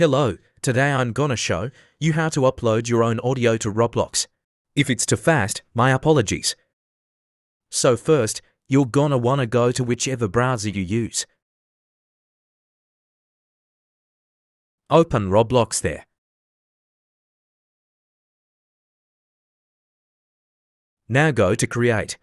Hello, today I'm gonna show you how to upload your own audio to Roblox. If it's too fast, my apologies. So first, you're gonna wanna go to whichever browser you use. Open Roblox there. Now go to Create.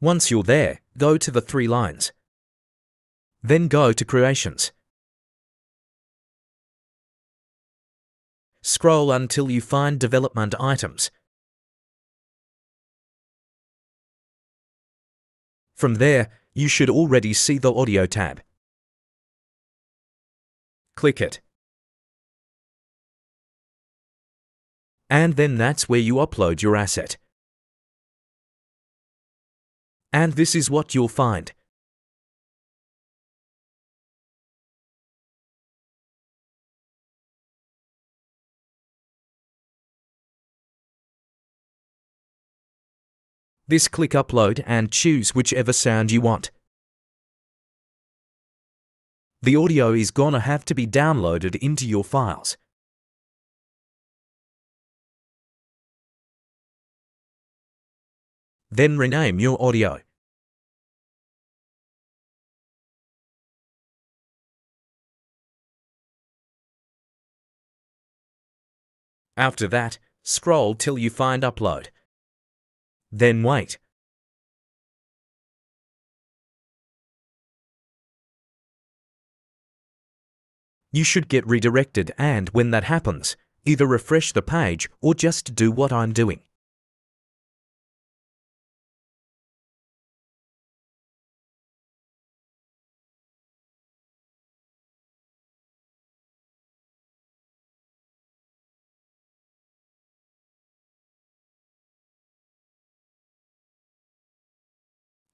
Once you're there, go to the three lines. Then go to Creations. Scroll until you find Development Items. From there, you should already see the Audio tab. Click it. And then that's where you upload your asset. And this is what you'll find. This click upload and choose whichever sound you want. The audio is gonna have to be downloaded into your files. Then rename your audio. After that, scroll till you find Upload. Then wait. You should get redirected and when that happens, either refresh the page or just do what I'm doing.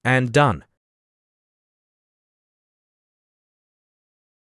And done.